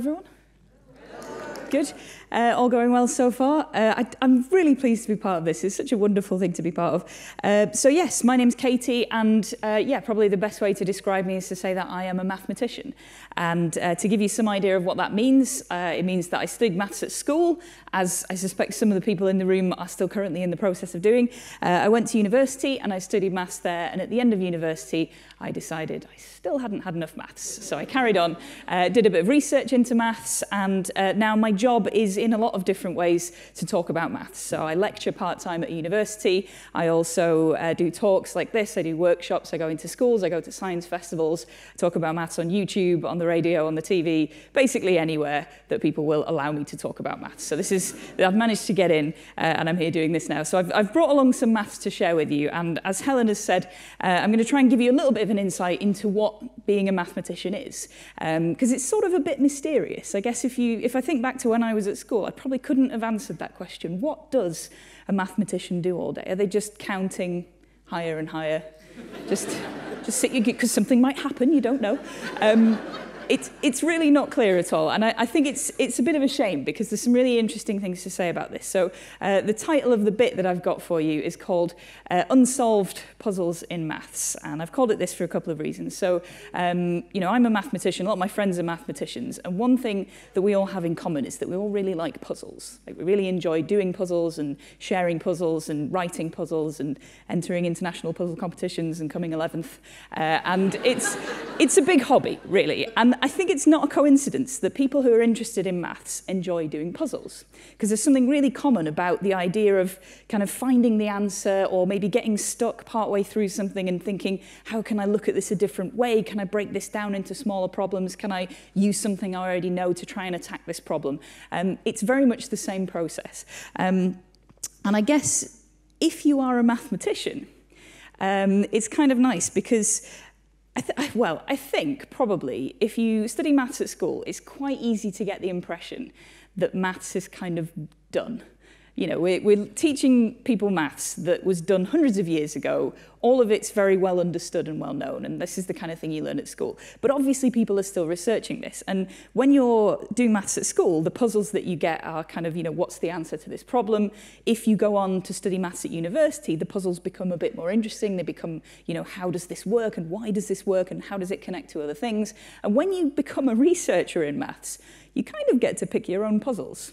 everyone? Good. Uh, all going well so far. Uh, I, I'm really pleased to be part of this. It's such a wonderful thing to be part of. Uh, so yes, my name's Katie, and uh, yeah, probably the best way to describe me is to say that I am a mathematician. And uh, to give you some idea of what that means, uh, it means that I studied maths at school, as I suspect some of the people in the room are still currently in the process of doing. I went to university and I studied maths there, and at the end of university, I decided I still hadn't had enough maths. So I carried on, did a bit of research into maths, and now my job is in a lot of different ways to talk about maths. So I lecture part-time at university. I also uh, do talks like this. I do workshops. I go into schools. I go to science festivals, talk about maths on YouTube, on the radio, on the TV, basically anywhere that people will allow me to talk about maths. So this is, I've managed to get in, uh, and I'm here doing this now. So I've, I've brought along some maths to share with you. And as Helen has said, uh, I'm going to try and give you a little bit of an insight into what being a mathematician is because um, it's sort of a bit mysterious. I guess if you if I think back to when I was at school I probably couldn't have answered that question. What does a mathematician do all day? Are they just counting higher and higher? Just just sit because something might happen you don't know. Um it's, it's really not clear at all. And I, I think it's, it's a bit of a shame because there's some really interesting things to say about this. So uh, the title of the bit that I've got for you is called uh, Unsolved Puzzles in Maths. And I've called it this for a couple of reasons. So, um, you know, I'm a mathematician. A lot of my friends are mathematicians. And one thing that we all have in common is that we all really like puzzles. Like we really enjoy doing puzzles and sharing puzzles and writing puzzles and entering international puzzle competitions and coming 11th. Uh, and it's... it's a big hobby, really. And I think it's not a coincidence that people who are interested in maths enjoy doing puzzles because there's something really common about the idea of kind of finding the answer or maybe getting stuck partway through something and thinking, how can I look at this a different way? Can I break this down into smaller problems? Can I use something I already know to try and attack this problem? Um, it's very much the same process. Um, and I guess if you are a mathematician, um, it's kind of nice because I th well, I think probably if you study maths at school, it's quite easy to get the impression that maths is kind of done. You know, we're, we're teaching people maths that was done hundreds of years ago. All of it's very well understood and well known, and this is the kind of thing you learn at school. But obviously people are still researching this. And when you're doing maths at school, the puzzles that you get are kind of, you know, what's the answer to this problem? If you go on to study maths at university, the puzzles become a bit more interesting. They become, you know, how does this work and why does this work and how does it connect to other things? And when you become a researcher in maths, you kind of get to pick your own puzzles.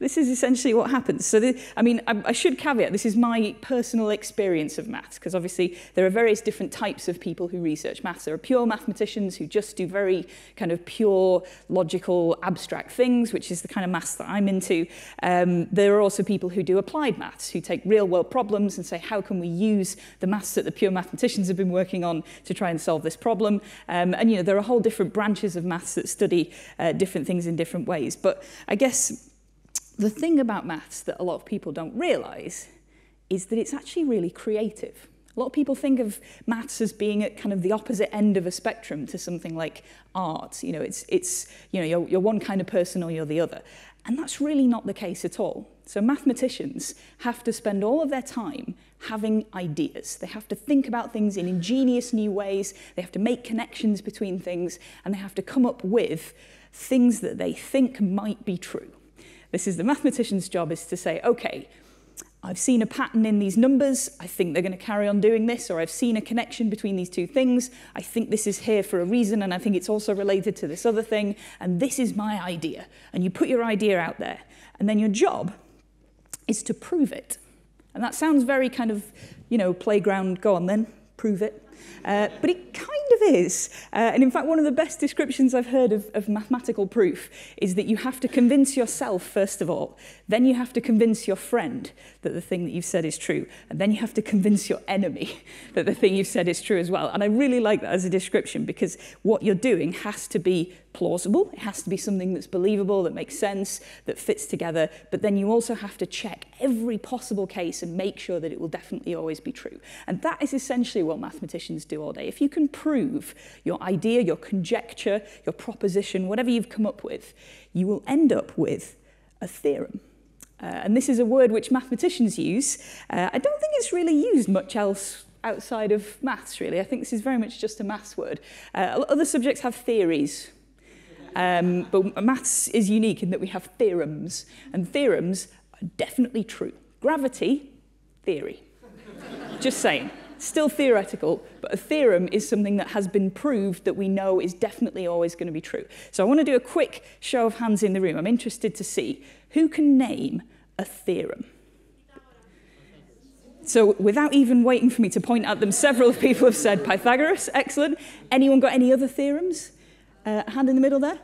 This is essentially what happens. So, the, I mean, I, I should caveat, this is my personal experience of maths, because obviously there are various different types of people who research maths. There are pure mathematicians who just do very kind of pure, logical, abstract things, which is the kind of maths that I'm into. Um, there are also people who do applied maths, who take real-world problems and say, how can we use the maths that the pure mathematicians have been working on to try and solve this problem? Um, and, you know, there are whole different branches of maths that study uh, different things in different ways. But I guess the thing about maths that a lot of people don't realise is that it's actually really creative. A lot of people think of maths as being at kind of the opposite end of a spectrum to something like art. You know, it's, it's you know, you're, you're one kind of person or you're the other. And that's really not the case at all. So mathematicians have to spend all of their time having ideas. They have to think about things in ingenious new ways. They have to make connections between things and they have to come up with things that they think might be true. This is the mathematician's job is to say, okay, I've seen a pattern in these numbers, I think they're going to carry on doing this, or I've seen a connection between these two things, I think this is here for a reason, and I think it's also related to this other thing, and this is my idea. And you put your idea out there, and then your job is to prove it. And that sounds very kind of, you know, playground, go on then, prove it. Uh, but it kind of is. Uh, and in fact, one of the best descriptions I've heard of, of mathematical proof is that you have to convince yourself, first of all, then you have to convince your friend that the thing that you've said is true, and then you have to convince your enemy that the thing you've said is true as well. And I really like that as a description because what you're doing has to be plausible, it has to be something that's believable, that makes sense, that fits together, but then you also have to check every possible case and make sure that it will definitely always be true. And that is essentially what mathematicians do all day. If you can prove your idea, your conjecture, your proposition, whatever you've come up with, you will end up with a theorem. Uh, and this is a word which mathematicians use. Uh, I don't think it's really used much else outside of maths, really. I think this is very much just a maths word. Uh, other subjects have theories, Um, but maths is unique in that we have theorems, and theorems are definitely true. Gravity, theory. Just saying. Still theoretical, but a theorem is something that has been proved that we know is definitely always going to be true. So I want to do a quick show of hands in the room. I'm interested to see who can name a theorem. So without even waiting for me to point at them, several people have said Pythagoras, excellent. Anyone got any other theorems? Uh, hand in the middle there.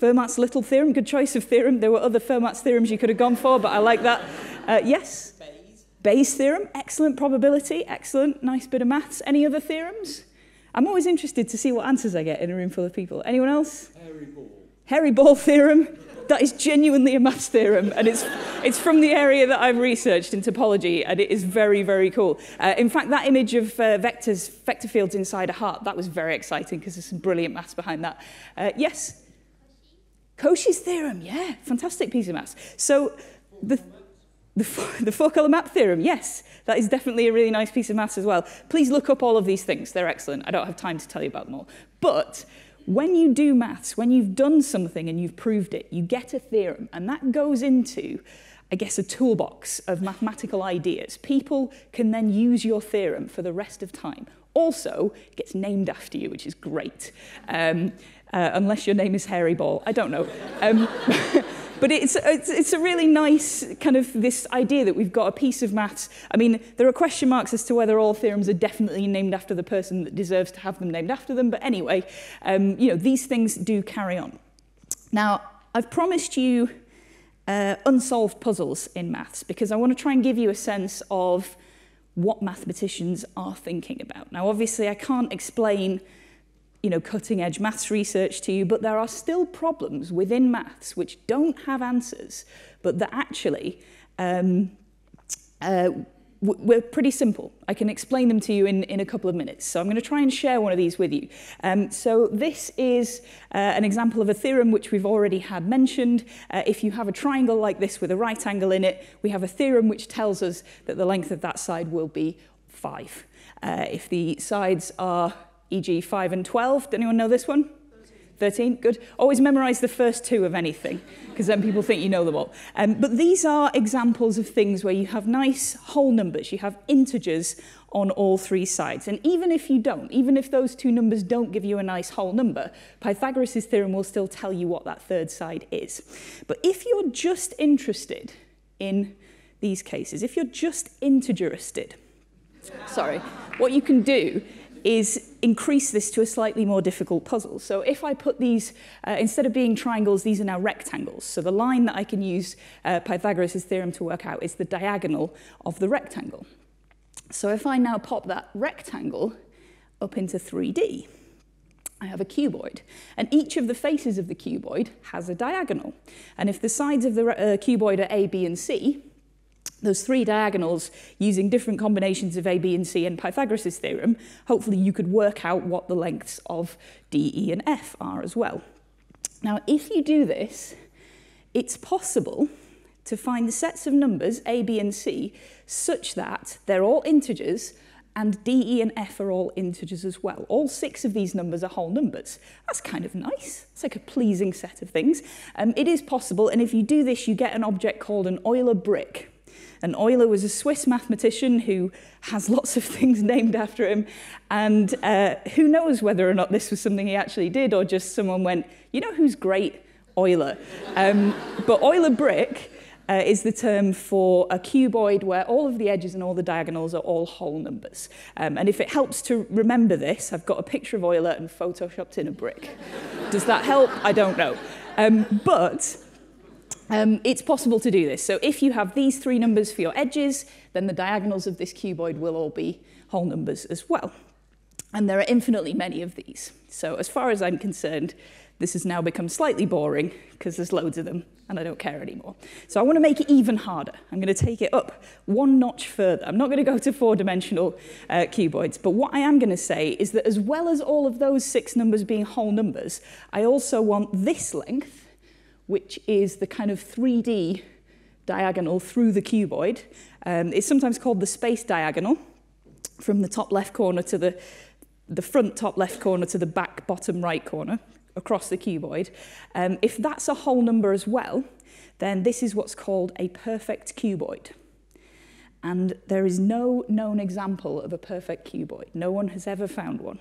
Fermat's little theorem, good choice of theorem. There were other Fermat's theorems you could have gone for, but I like that. Uh, yes? Bayes. Theorem, excellent probability, excellent, nice bit of maths. Any other theorems? I'm always interested to see what answers I get in a room full of people. Anyone else? Hairy ball. Hairy ball theorem. That is genuinely a maths theorem, and it's, it's from the area that I've researched in topology, and it is very, very cool. Uh, in fact, that image of uh, vectors, vector fields inside a heart, that was very exciting because there's some brilliant maths behind that. Uh, yes? Cauchy's theorem, yeah, fantastic piece of maths. So the, The, the four-colour map theorem, yes, that is definitely a really nice piece of maths as well. Please look up all of these things. They're excellent. I don't have time to tell you about them all. But when you do maths, when you've done something and you've proved it, you get a theorem, and that goes into, I guess, a toolbox of mathematical ideas. People can then use your theorem for the rest of time. Also, it gets named after you, which is great. Um, uh, unless your name is Hairy Ball. I don't know. Um, But it's, it's, it's a really nice kind of this idea that we've got a piece of maths. I mean, there are question marks as to whether all theorems are definitely named after the person that deserves to have them named after them. But anyway, um, you know, these things do carry on. Now, I've promised you uh, unsolved puzzles in maths because I want to try and give you a sense of what mathematicians are thinking about. Now, obviously, I can't explain you know, cutting edge maths research to you, but there are still problems within maths which don't have answers, but that actually um, uh, we're pretty simple. I can explain them to you in, in a couple of minutes. So I'm going to try and share one of these with you. Um, so this is uh, an example of a theorem which we've already had mentioned. Uh, if you have a triangle like this with a right angle in it, we have a theorem which tells us that the length of that side will be 5. Uh, if the sides are e.g. 5 and 12. Does anyone know this one? 13, good. Always memorize the first two of anything, because then people think you know them all. Um, but these are examples of things where you have nice whole numbers. You have integers on all three sides. And even if you don't, even if those two numbers don't give you a nice whole number, Pythagoras' theorem will still tell you what that third side is. But if you're just interested in these cases, if you're just integeristed, sorry, what you can do is increase this to a slightly more difficult puzzle. So if I put these, uh, instead of being triangles, these are now rectangles. So the line that I can use uh, Pythagoras' theorem to work out is the diagonal of the rectangle. So if I now pop that rectangle up into 3D, I have a cuboid. And each of the faces of the cuboid has a diagonal. And if the sides of the uh, cuboid are A, B, and C, those three diagonals using different combinations of A, B, and C and Pythagoras' theorem, hopefully you could work out what the lengths of D, E, and F are as well. Now, if you do this, it's possible to find the sets of numbers A, B, and C such that they're all integers and D, E, and F are all integers as well. All six of these numbers are whole numbers. That's kind of nice. It's like a pleasing set of things. Um, it is possible, and if you do this, you get an object called an Euler brick. And Euler was a Swiss mathematician who has lots of things named after him. And uh, who knows whether or not this was something he actually did or just someone went, you know who's great? Euler. Um, but Euler brick uh, is the term for a cuboid where all of the edges and all the diagonals are all whole numbers. Um, and if it helps to remember this, I've got a picture of Euler and photoshopped in a brick. Does that help? I don't know. Um, but um, it's possible to do this. So if you have these three numbers for your edges, then the diagonals of this cuboid will all be whole numbers as well. And there are infinitely many of these. So as far as I'm concerned, this has now become slightly boring because there's loads of them and I don't care anymore. So I want to make it even harder. I'm going to take it up one notch further. I'm not going to go to four-dimensional uh, cuboids, but what I am going to say is that as well as all of those six numbers being whole numbers, I also want this length which is the kind of 3D diagonal through the cuboid. Um, it's sometimes called the space diagonal from the top left corner to the, the front top left corner to the back bottom right corner. across the cuboid, um, if that's a whole number as well, then this is what's called a perfect cuboid. And there is no known example of a perfect cuboid. No one has ever found one.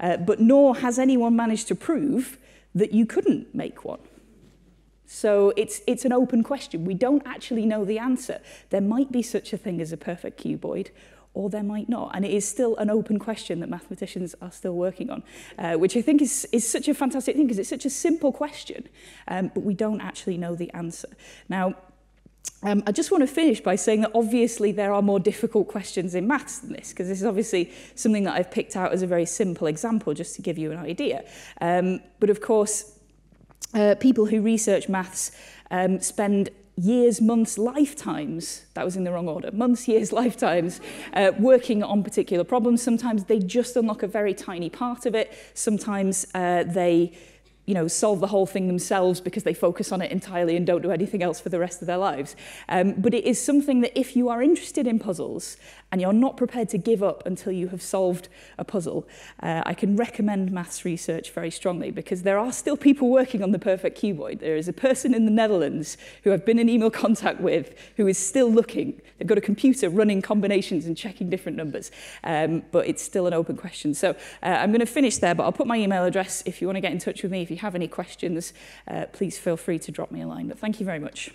Uh, but nor has anyone managed to prove that you couldn't make one. So it's, it's an open question. We don't actually know the answer. There might be such a thing as a perfect cuboid, or there might not. And it is still an open question that mathematicians are still working on, uh, which I think is, is such a fantastic thing because it's such a simple question, um, but we don't actually know the answer. Now, Um, I just want to finish by saying that obviously there are more difficult questions in maths than this, because this is obviously something that I've picked out as a very simple example, just to give you an idea. Um, but of course, uh, people who research maths um, spend years, months, lifetimes, that was in the wrong order, months, years, lifetimes, uh, working on particular problems. Sometimes they just unlock a very tiny part of it. Sometimes uh, they you know, solve the whole thing themselves because they focus on it entirely and don't do anything else for the rest of their lives. Um, but it is something that if you are interested in puzzles and you're not prepared to give up until you have solved a puzzle, uh, I can recommend maths research very strongly because there are still people working on the perfect cuboid. There is a person in the Netherlands who I've been in email contact with who is still looking. They've got a computer running combinations and checking different numbers, um, but it's still an open question. So uh, I'm going to finish there, but I'll put my email address if you want to get in touch with me. If you If you have any questions, uh, please feel free to drop me a line. But thank you very much.